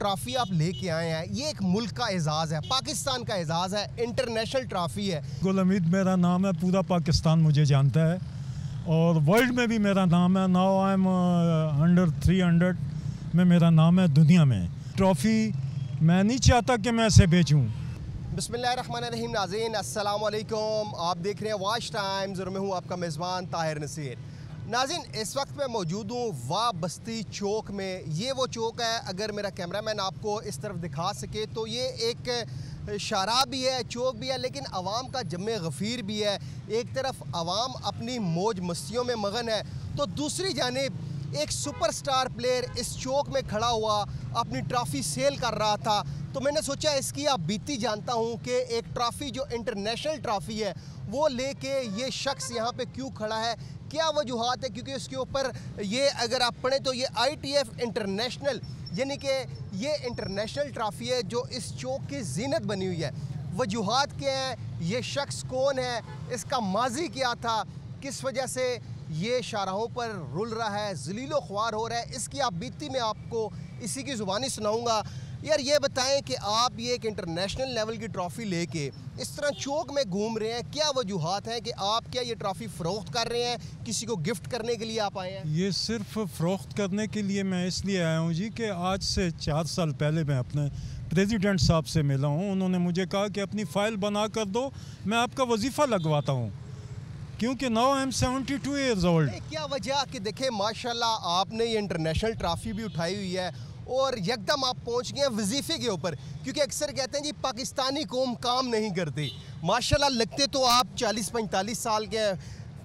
Trophy आप लेके आए हैं ये एक मुल्क का एजाज़ है पाकिस्तान का एजाज़ है इंटरनेशनल ट्रॉफ़ी है। गुल हमीद मेरा नाम है पूरा पाकिस्तान मुझे जानता है। और वर्ल्ड में भी मेरा नाम है now I am under three hundred में मेरा नाम है दुनिया में। ट्रॉफ़ी मैं नहीं चाहता कि मैं इसे बेचूँ। नाज़रीन अस्सलाम वालेकुम आप देख रहे हैं वाश टाइम्स और मैं हूँ आपका मेज़बान ताहिर नसीर। नाजिन, इस वक्त मैं मौजूद हूँ वाह बस्ती चौक में। ये वो चौक है, अगर मेरा कैमरामैन आपको इस तरफ़ दिखा सके तो ये एक शराब भी है, चौक भी है, लेकिन आवाम का जम गफ़ीर भी है। एक तरफ़ आवाम अपनी मौज मस्तियों में मगन है तो दूसरी जानब एक सुपरस्टार प्लेयर इस चौक में खड़ा हुआ, अपनी ट्रॉफ़ी सेल कर रहा था। तो मैंने सोचा इसकी आप बीती जानता हूँ कि एक ट्रॉफ़ी जो इंटरनेशनल ट्रॉफ़ी है, वो लेके ये शख्स यहाँ पे क्यों खड़ा है क्या वजूहत है? क्योंकि उसके ऊपर ये अगर आप पढ़ें तो ये आई टी एफ़ इंटरनेशनल यानी कि ये इंटरनेशनल ट्रॉफ़ी है जो इस चौक की जीनत बनी हुई है। वजूहत क्या हैं? ये शख्स कौन है? इसका माजी क्या था? किस वजह से ये शाहराहों पर रुल रहा है? जलीलो ख्वार हो रहा है। इसकी आप बीती में आपको इसी की ज़ुबानी सुनाऊँगा। यार ये बताएँ कि आप ये एक इंटरनेशनल लेवल की ट्रॉफ़ी लेके इस तरह चौक में घूम रहे हैं क्या वजूहत हैं कि आप क्या ये ट्रॉफ़ी फ़रोख्त कर रहे हैं? किसी को गिफ्ट करने के लिए आप आए हैं? ये सिर्फ़ फ़रोख्त करने के लिए मैं इसलिए आया हूँ जी कि आज से चार साल पहले मैं अपने प्रेसिडेंट साहब से मिला हूँ। उन्होंने मुझे कहा कि अपनी फ़ाइल बना कर दो मैं आपका वजीफ़ा लगवाता हूँ। क्योंकि now I am seventy two years old क्या वजह कि देखे माशाल्लाह आपने ये इंटरनेशनल ट्रॉफ़ी भी उठाई हुई है और यकदम आप पहुँच गए हैं वजीफ़े के ऊपर, क्योंकि अक्सर कहते हैं जी, पाकिस्तानी कौम काम नहीं करती। माशाल्लाह, लगते तो आप 40-45 साल के हैं,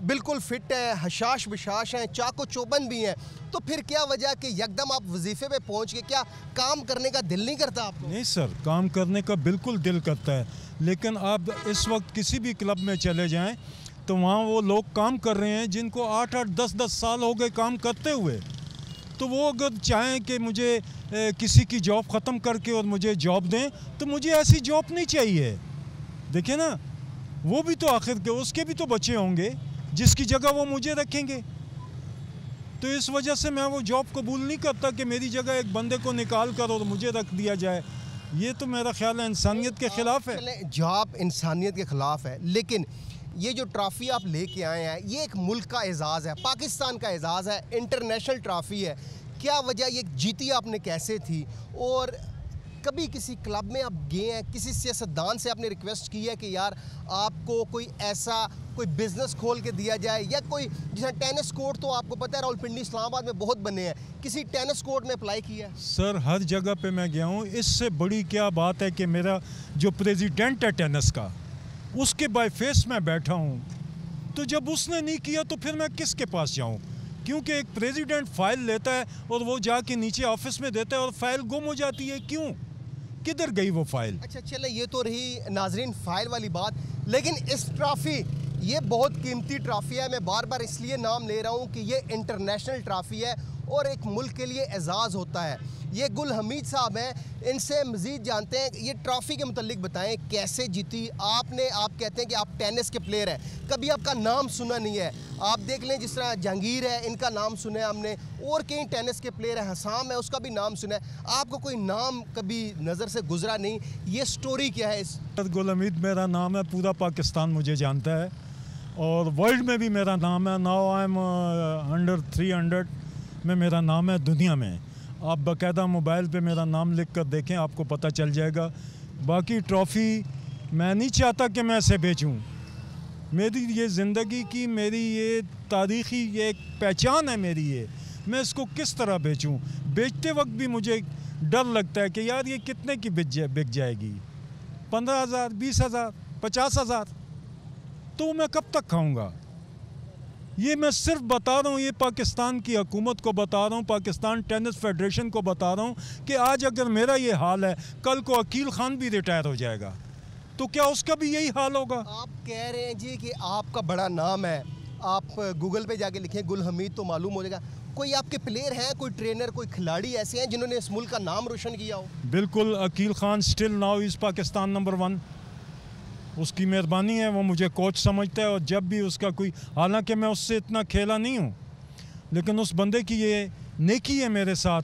बिल्कुल फिट हैं हशाश बिशाश हैं चाको चौबन भी हैं। तो फिर क्या वजह कि यकदम आप वजीफ़े पे पहुँच के क्या काम करने का दिल नहीं करता आपको? नहीं सर, काम करने का बिल्कुल दिल करता है। लेकिन आप इस वक्त किसी भी क्लब में चले जाएँ तो वहाँ वो लोग काम कर रहे हैं जिनको आठ आठ, दस दस साल हो गए काम करते हुए। तो वो अगर चाहें कि मुझे ए, किसी की जॉब ख़त्म करके और मुझे जॉब दें तो मुझे ऐसी जॉब नहीं चाहिए। देखिए ना वो भी तो आखिर के उसके भी तो बच्चे होंगे जिसकी जगह वो मुझे रखेंगे। तो इस वजह से मैं वो जॉब कबूल नहीं करता कि मेरी जगह एक बंदे को निकाल कर और मुझे रख दिया जाए। ये तो मेरा ख्याल है इंसानियत के ख़िलाफ़ है। जॉब इंसानियत के ख़िलाफ़ है लेकिन ये जो ट्रॉफ़ी आप लेके आए हैं, ये एक मुल्क का एजाज़ है, पाकिस्तान का एजाज़ है, इंटरनेशनल ट्रॉफ़ी है। क्या वजह ये जीती आपने कैसे थी? और कभी किसी क्लब में आप गए हैं, किसी सियासतदान से आपने रिक्वेस्ट की है कि यार आपको कोई ऐसा कोई बिज़नेस खोल के दिया जाए, या कोई जैसे टेनिस कोर्ट तो आपको पता है रावलपिंडी इस्लामाबाद में बहुत बने हैं, किसी टेनिस कोर्ट में अप्लाई किया है? सर, हर जगह पे मैं गया हूँ, इससे बड़ी क्या बात है कि मेरा जो प्रेसिडेंट है टेनिस का उसके बाय फेस में बैठा हूँ। तो जब उसने नहीं किया तो फिर मैं किसके पास जाऊँ? क्योंकि एक प्रेसिडेंट फ़ाइल लेता है और वो जाके नीचे ऑफ़िस में देता है और फ़ाइल गुम हो जाती है। क्यों? किधर गई वो फ़ाइल अच्छा चले, ये तो रही नाजरीन फ़ाइल वाली बात। लेकिन इस ट्रॉफ़ी ये बहुत कीमती ट्रॉफ़ी है। मैं बार बार इसलिए नाम ले रहा हूँ कि ये इंटरनेशनल ट्रॉफ़ी है। और एक मुल्क के लिए एजाज़ होता है। ये गुल हमीद साहब हैं, इनसे मज़ीद जानते हैं। ये ट्रॉफ़ी के मतलब बताएँ, कैसे जीती? आपने, आप कहते हैं कि आप टेनिस के प्लेयर हैं। कभी आपका नाम सुना नहीं है। आप देख लें जिस तरह जहांगीर है, इनका नाम सुना है हमने। और कई टेनिस के प्लेयर हैं, हसाम है, उसका भी नाम सुना है। आपको कोई नाम कभी नज़र से गुजरा नहीं? ये स्टोरी क्या है इस? गुल हमीद मेरा नाम है, पूरा पाकिस्तान मुझे जानता है। और वर्ल्ड में भी मेरा नाम है। Now I am under three hundred में मेरा नाम है दुनिया में। आप बाकायदा मोबाइल पे मेरा नाम लिख कर देखें, आपको पता चल जाएगा। बाकी ट्रॉफ़ी मैं नहीं चाहता कि मैं इसे बेचूं। मेरी ये ज़िंदगी की, मेरी ये तारीख़ी ये एक पहचान है मेरी ये। मैं इसको किस तरह बेचूं? बेचते वक्त भी मुझे डर लगता है कि यार ये कितने की बिक जाए, बिक जाएगी? पंद्रह हज़ार, बीस हज़ार, पचास हज़ार तो मैं कब तक खाऊँगा? ये मैं सिर्फ़ बता रहा हूँ ये पाकिस्तान की हुकूमत को बता रहा हूँ पाकिस्तान टेनिस फेडरेशन को बता रहा हूँ कि आज अगर मेरा ये हाल है कल को अकील खान भी रिटायर हो जाएगा। तो क्या उसका भी यही हाल होगा? आप कह रहे हैं जी कि आपका बड़ा नाम है। आप गूगल पे जाके लिखें गुल हमीद तो मालूम हो जाएगा। कोई आपके प्लेयर हैं कोई ट्रेनर कोई खिलाड़ी ऐसे हैं जिन्होंने इस मुल्क का नाम रोशन किया हो? बिल्कुल Akeel Khan still now is Pakistan number one. उसकी मेहरबानी है, वो मुझे कोच समझता है और जब भी उसका कोई, हालाँकि मैं उससे इतना खेला नहीं हूँ, लेकिन उस बंदे की ये नेकी है मेरे साथ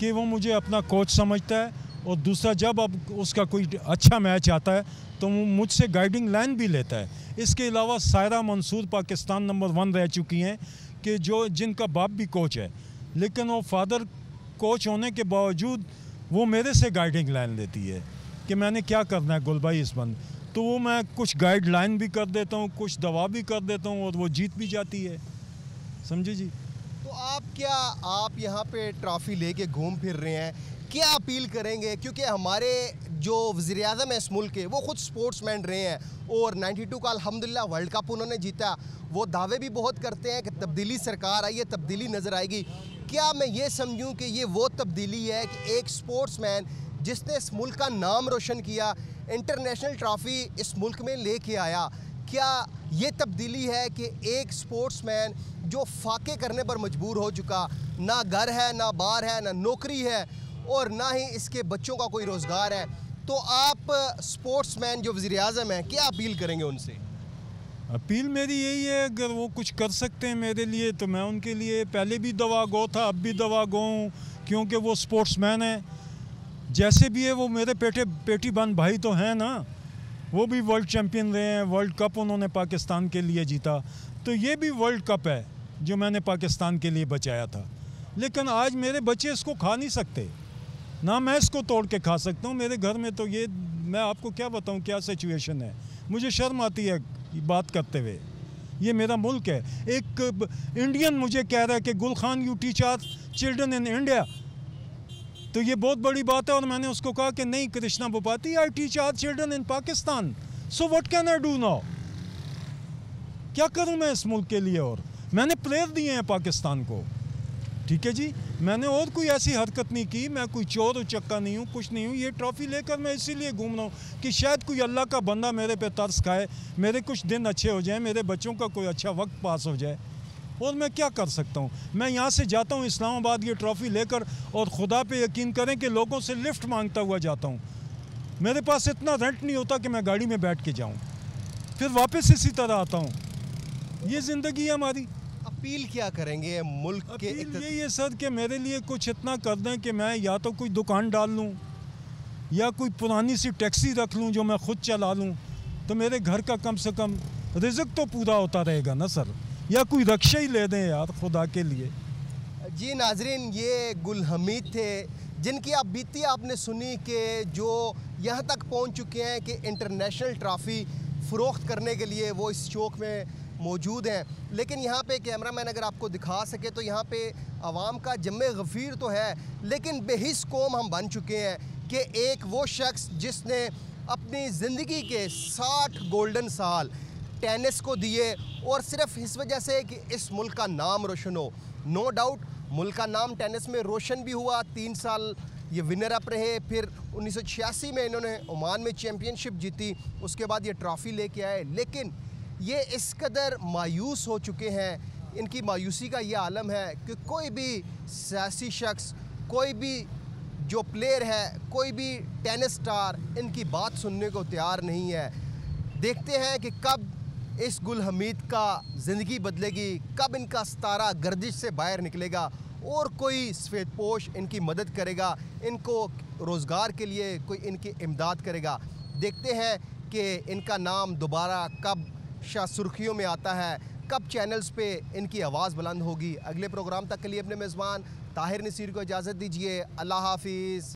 कि वो मुझे अपना कोच समझता है और दूसरा जब अब उसका कोई अच्छा मैच आता है तो वो मुझसे गाइडिंग लाइन भी लेता है। इसके अलावा सायरा मंसूर पाकिस्तान नंबर वन रह चुकी हैं कि जो, जिनका बाप भी कोच है, लेकिन वो फादर कोच होने के बावजूद वो मेरे से गाइडिंग लाइन लेती है कि मैंने क्या करना है, गुलबाई इस बंद तो वो मैं कुछ गाइडलाइन भी कर देता हूँ, कुछ दवा भी कर देता हूँ और वो जीत भी जाती है। समझे जी? तो आप क्या, आप यहाँ पे ट्रॉफी लेके घूम फिर रहे हैं? क्या अपील करेंगे? क्योंकि हमारे जो वज़ी अजम है इस मुल्क के, वो खुद स्पोर्ट्समैन रहे हैं और 92 का अल्हम्दुलिल्लाह वर्ल्ड कप उन्होंने जीता। वो दावे भी बहुत करते हैं कि तब्दीली सरकार आई है, तब्दीली नज़र आएगी। क्या मैं ये समझूं कि ये वो तब्दीली है कि एक स्पोर्ट्समैन जिसने इस मुल्क का नाम रोशन किया इंटरनेशनल ट्रॉफ़ी इस मुल्क में लेके आया। क्या ये तब्दीली है कि एक स्पोर्ट्समैन जो फाके करने पर मजबूर हो चुका, ना घर है, ना बार है, ना नौकरी है, और ना ही इसके बच्चों का कोई रोज़गार है? तो आप स्पोर्ट्समैन जो वज़ी अजम हैं, क्या अपील करेंगे उनसे? अपील मेरी यही है, अगर वो कुछ कर सकते हैं मेरे लिए तो मैं उनके लिए पहले भी दवा गो था, अब भी दवा गो हूँ, क्योंकि वो स्पोर्ट्समैन है। जैसे भी है, वो मेरे पेटे, पेटी बंद भाई तो हैं ना। वो भी वर्ल्ड चैम्पियन रहे हैं वर्ल्ड कप उन्होंने पाकिस्तान के लिए जीता। तो ये भी वर्ल्ड कप है, जो मैंने पाकिस्तान के लिए बचाया था। लेकिन आज मेरे बच्चे इसको खा नहीं सकते। ना मैं इसको तोड़ के खा सकता हूँ, मेरे घर में तो ये, मैं आपको क्या बताऊँ, क्या सिचुएशन है। मुझे शर्म आती है बात करते हुए। ये मेरा मुल्क है। एक इंडियन मुझे कह रहा है कि Gul Khan you teach our children in India तो ये बहुत बड़ी बात है और मैंने उसको कहा कि नहीं, Krishna Bopati I teach our children in Pakistan so what can I do now क्या करूँ मैं इस मुल्क के लिए और? मैंने प्लेयर दिए हैं पाकिस्तान को। ठीक है जी? मैंने और कोई ऐसी हरकत नहीं की। मैं कोई चोर उचक्का नहीं हूँ, कुछ नहीं हूँ। ये ट्रॉफ़ी लेकर मैं इसीलिए घूम रहा हूँ कि शायद कोई अल्लाह का बंदा मेरे पे तरस खाए, मेरे कुछ दिन अच्छे हो जाएँ, मेरे बच्चों का कोई अच्छा वक्त पास हो जाए। और मैं क्या कर सकता हूँ? मैं यहाँ से जाता हूँ इस्लामाबाद ये ट्रॉफ़ी लेकर और खुदा पे यकीन करें कि लोगों से लिफ्ट माँगता हुआ जाता हूँ। मेरे पास इतना रेंट नहीं होता कि मैं गाड़ी में बैठ के जाऊँ। फिर वापस इसी तरह आता हूँ। ये ज़िंदगी है हमारी। अपील क्या करेंगे? मुल्क के यही है सर कि मेरे लिए कुछ इतना कर दें कि मैं या तो कोई दुकान डाल लूँ या कोई पुरानी सी टैक्सी रख लूँ जो मैं खुद चला लूँ। तो मेरे घर का कम से कम रिजक तो पूरा होता रहेगा ना सर? या कोई रक्षा ही ले दें यार खुदा के लिए। जी नाजरीन, ये गुल हमीद थे, जिनकी आप बीती आपने सुनी कि जो यहाँ तक पहुँच चुके हैं कि इंटरनेशनल ट्रॉफ़ी फ़रोख्त करने के लिए वो इस चौक में मौजूद हैं। लेकिन यहाँ पे कैमरा मैन अगर आपको दिखा सके तो यहाँ पे आवाम का जम गफ़ीर तो है, लेकिन बेहिस कौम हम बन चुके हैं कि एक वो शख्स जिसने अपनी ज़िंदगी के 60 गोल्डन साल टेनिस को दिए और सिर्फ़ इस वजह से कि इस मुल्क का नाम रोशन हो। नो डाउट मुल्क का नाम टेनिस में रोशन भी हुआ। तीन साल ये विनर अप रहे। फिर उन्नीस सौ छियासी में इन्होंने ओमान में चैम्पियनशिप जीती। उसके बाद ये ट्रॉफ़ी लेके आए। लेकिन ये इस कदर मायूस हो चुके हैं। इनकी मायूसी का ये आलम है कि कोई भी सियासी शख्स, कोई भी जो प्लेयर है, कोई भी टेनिस स्टार इनकी बात सुनने को तैयार नहीं है। देखते हैं कि कब इस गुल हमीद का ज़िंदगी बदलेगी, कब इनका सतारा गर्दिश से बाहर निकलेगा, और कोई सफ़ेद पोश इनकी मदद करेगा, इनको रोज़गार के लिए कोई इनकी इमदाद करेगा। देखते हैं कि इनका नाम दोबारा कब शाह सुर्खियों में आता है, कब चैनल्स पे इनकी आवाज़ बुलंद होगी। अगले प्रोग्राम तक के लिए अपने मेज़बान ताहिर नसीर को इजाज़त दीजिए। अल्लाह हाफिज़।